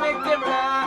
make them laugh.